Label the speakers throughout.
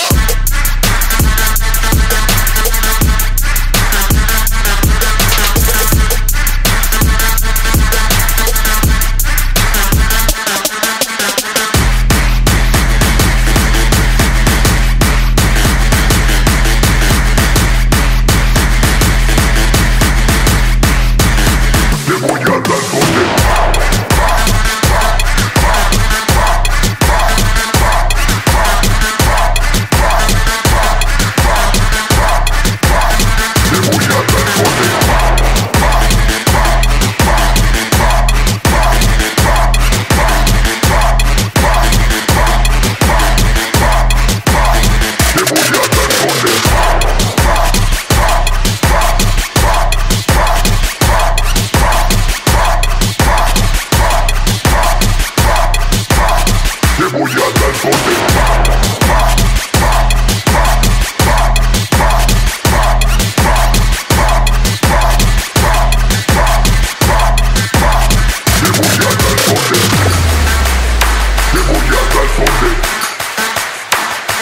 Speaker 1: up.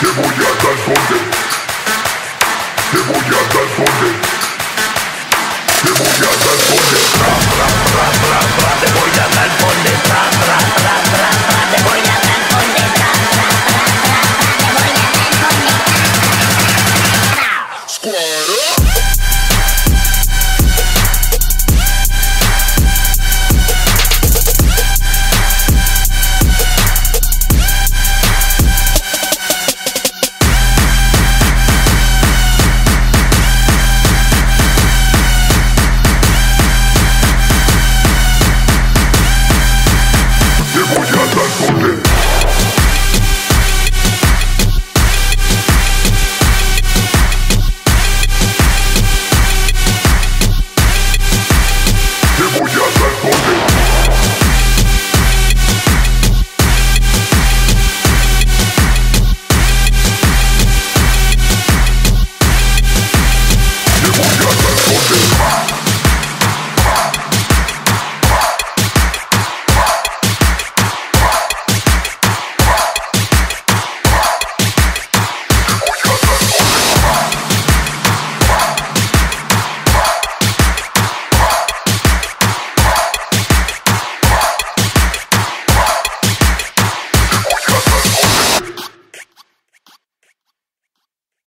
Speaker 1: Te voy a dar donde. Te voy a dar donde. Te voy a dar donde.